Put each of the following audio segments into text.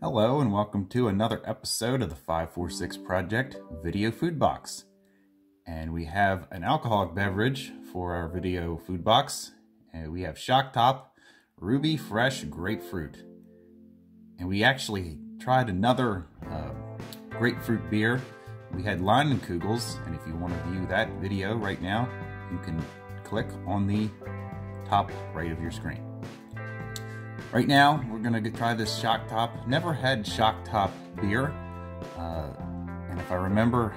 Hello, and welcome to another episode of the 546 Project Video Food Box. And we have an alcoholic beverage for our video food box. And we have Shock Top Ruby Fresh Grapefruit. And we actually tried another uh, grapefruit beer. We had Leinenkugels, and if you want to view that video right now, you can click on the top right of your screen. Right now, we're gonna try this Shock Top. Never had Shock Top beer, uh, and if I remember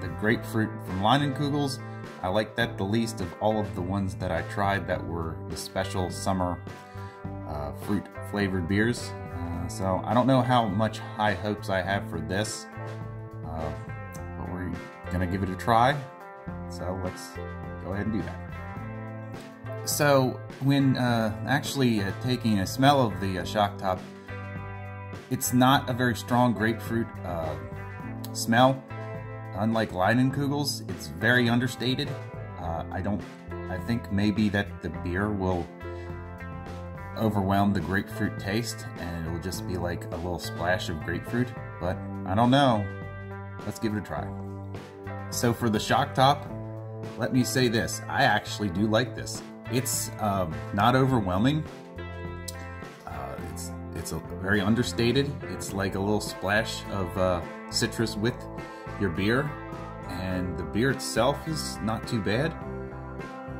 the grapefruit from Leinenkugels, I like that the least of all of the ones that I tried that were the special summer uh, fruit flavored beers. Uh, so I don't know how much high hopes I have for this, uh, but we're gonna give it a try. So let's go ahead and do that. So when uh, actually uh, taking a smell of the uh, shock top, it's not a very strong grapefruit uh, smell. Unlike Leinenkugels, it's very understated. Uh, I don't. I think maybe that the beer will overwhelm the grapefruit taste, and it will just be like a little splash of grapefruit. But I don't know. Let's give it a try. So for the shock top, let me say this: I actually do like this. It's um, not overwhelming. Uh, it's it's a, very understated. It's like a little splash of uh, citrus with your beer, and the beer itself is not too bad.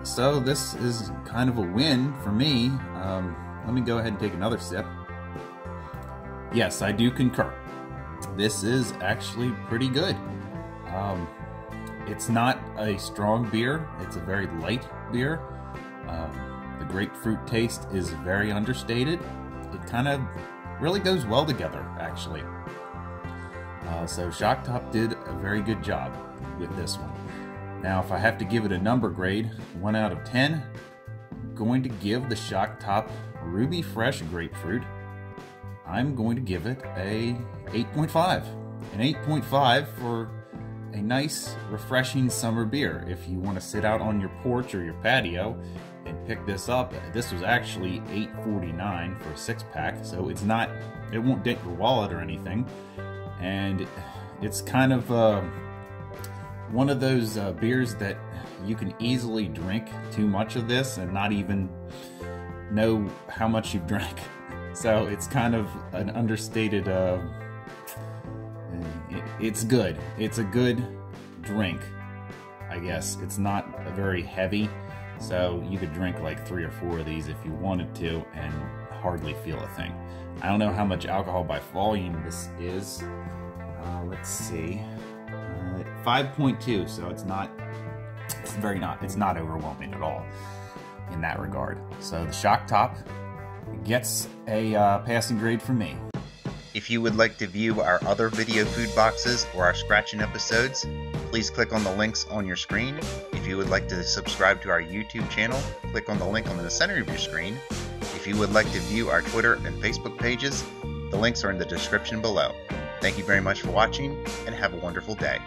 So this is kind of a win for me. Um, let me go ahead and take another sip. Yes, I do concur. This is actually pretty good. Um, it's not a strong beer. It's a very light beer. Um, the grapefruit taste is very understated. It kind of really goes well together, actually. Uh, so Shock Top did a very good job with this one. Now, if I have to give it a number grade, 1 out of 10, I'm going to give the Shock Top Ruby Fresh Grapefruit, I'm going to give it a 8.5. An 8.5 for a nice, refreshing summer beer. If you want to sit out on your porch or your patio and pick this up. This was actually $8.49 for a six pack, so it's not, it won't dent your wallet or anything. And it's kind of uh, one of those uh, beers that you can easily drink too much of this and not even know how much you've drank. So it's kind of an understated, uh, it's good. It's a good drink, I guess. It's not a very heavy so you could drink like three or four of these if you wanted to and hardly feel a thing. I don't know how much alcohol by volume this is. Uh, let's see. Uh, 5.2, so it's not, it's very not, it's not overwhelming at all in that regard. So the shock top gets a uh, passing grade from me. If you would like to view our other video food boxes or our scratching episodes, please click on the links on your screen. If you would like to subscribe to our YouTube channel, click on the link on the center of your screen. If you would like to view our Twitter and Facebook pages, the links are in the description below. Thank you very much for watching and have a wonderful day.